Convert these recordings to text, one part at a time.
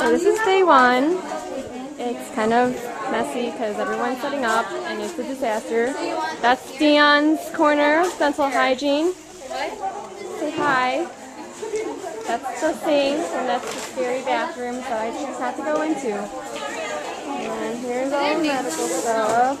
So this is day one. It's kind of messy because everyone's setting up and it's a disaster. That's Dion's corner, dental hygiene. Say hi. That's the sink and that's the scary bathroom that I choose not to go into. And here's all the medical stuff.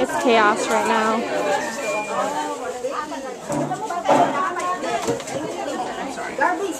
It's chaos right now. Garbage.